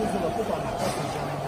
付出了不少的爱心钱